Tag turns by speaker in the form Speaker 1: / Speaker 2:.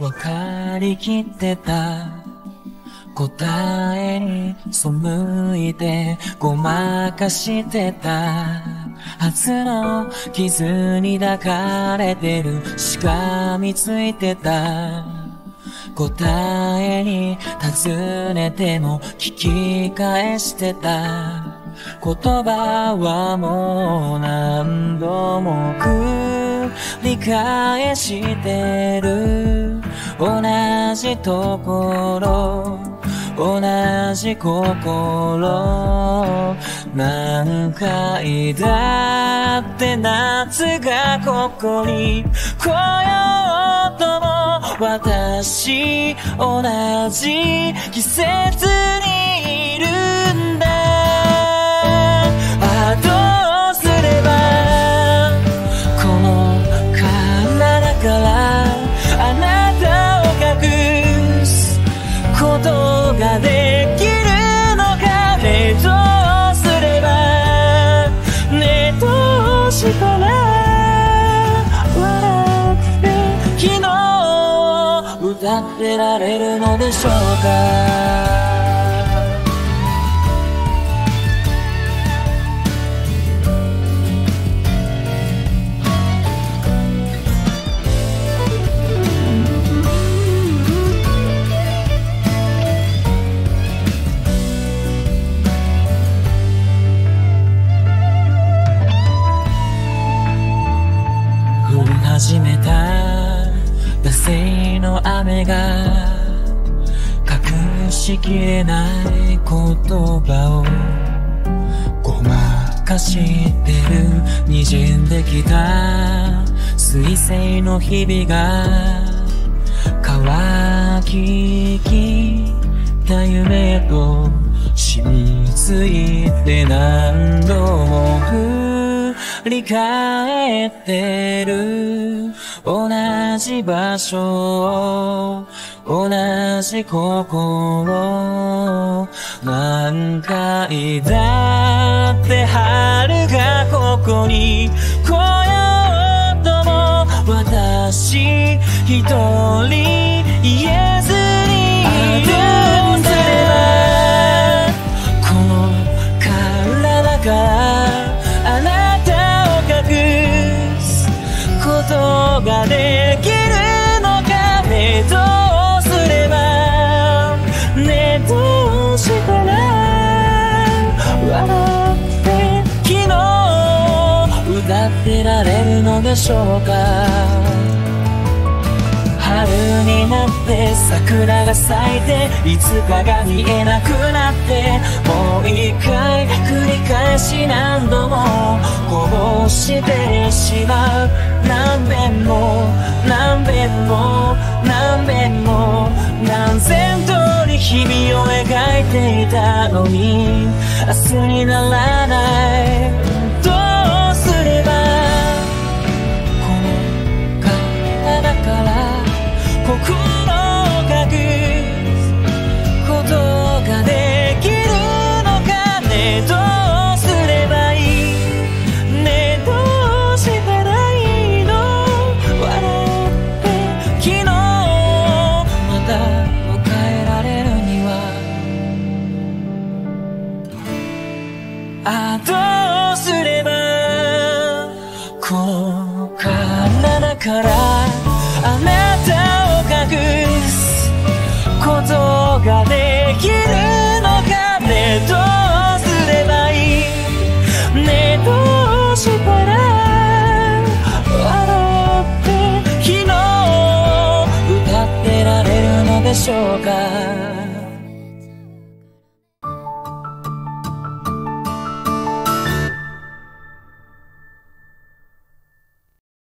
Speaker 1: わかりきってた。答えに背いてごまかしてた。はずの傷に抱かれてる。しがみついてた。答えに尋ねても聞き返してた。言葉はもう何度も繰り返してる。じところ同じ心何回だって夏がここに来ようとも私同じ季節にいるんだ。歌ってられるのでしょうか雨が隠しきれない言葉をごまかしてる滲んできた水星の日々が乾ききった夢と染みついて何度り返ってる。同じ場所同じ心何回だって春がここに来ようとも私一人言えず歌ってられるのでしょうか。春になって桜が咲いていつかが見えなくなってもう一回繰り返し何度もこぼしてしまう。何遍も何遍も何遍も何千通り日々を描いていたのに明日にならない。この体からあなたを隠すことができるのかねどうすればいいねどうしたら笑って昨日歌ってられるのでしょうか